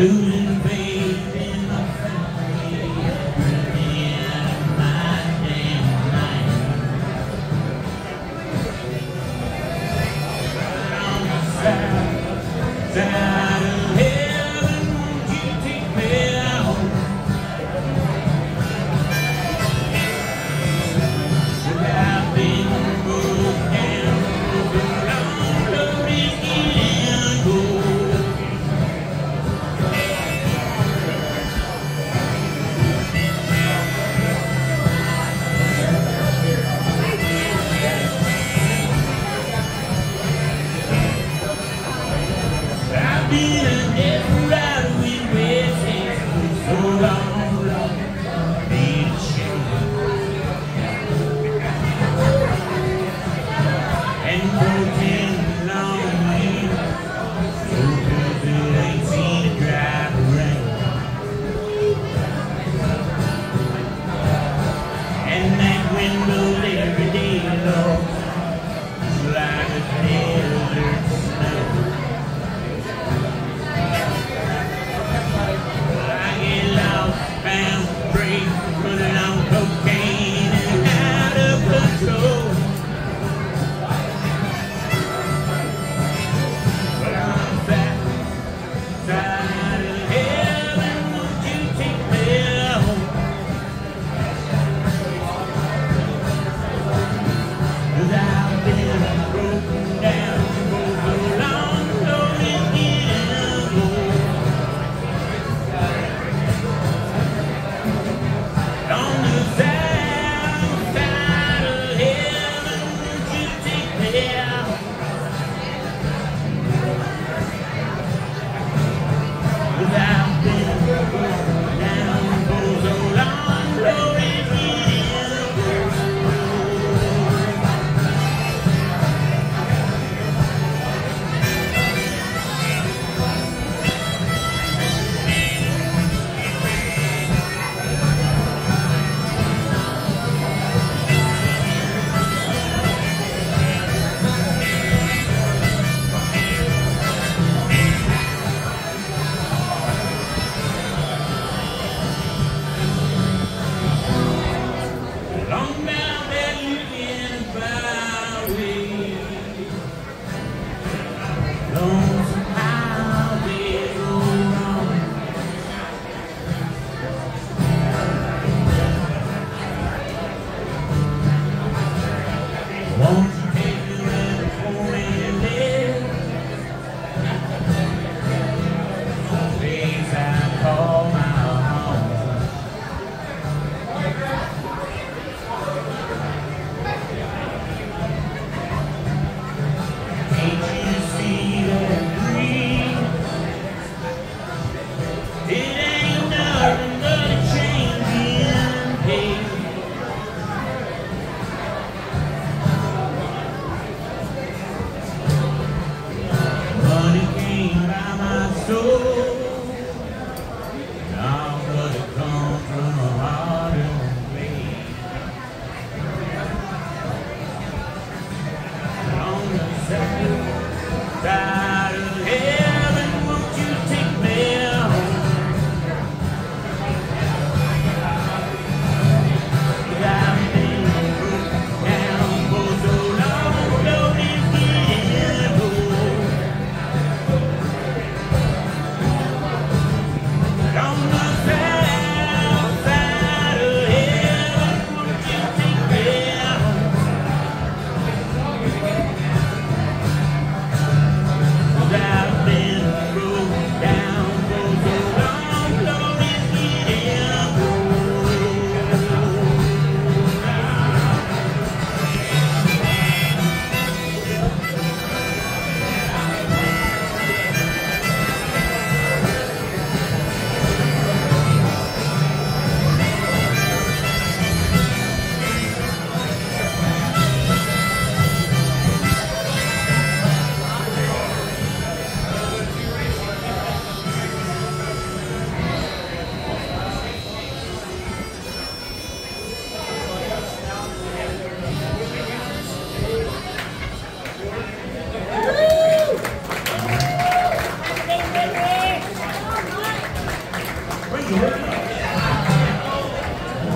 Losing wind that my